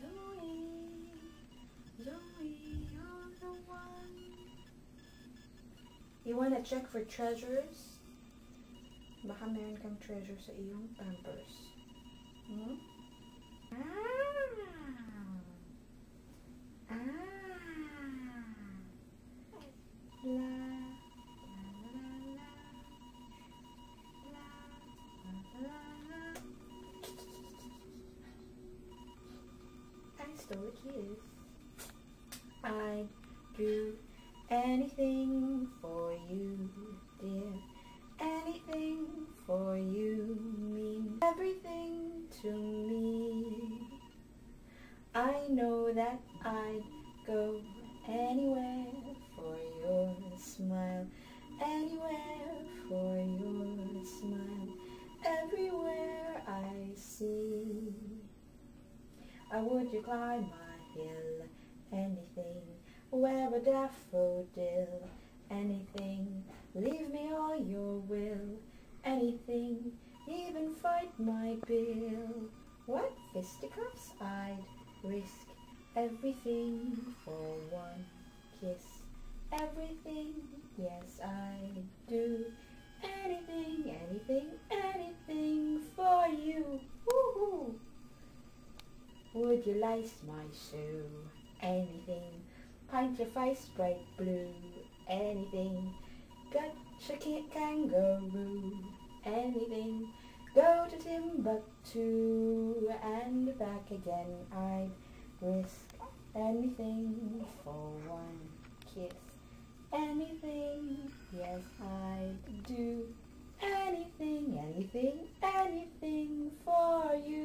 Zoe, Zoe, you're the one. You want to check for treasures? Baka meron kang treasure sa iyong pampers. Kiss. I'd do anything for you, dear. Anything for you mean everything to me. I know that I'd go anywhere for your I would you climb my hill, anything, wear a daffodil, anything, leave me all your will, anything, even fight my bill. What fisticuffs I'd risk everything for one kiss, everything, yes I do, anything, anything Would you lace my shoe? Anything. Paint your face bright blue. Anything. Gotcha kid kangaroo. Anything. Go to Timbuktu and back again. I'd risk anything for one kiss. Anything, yes I'd do anything, anything, anything for you.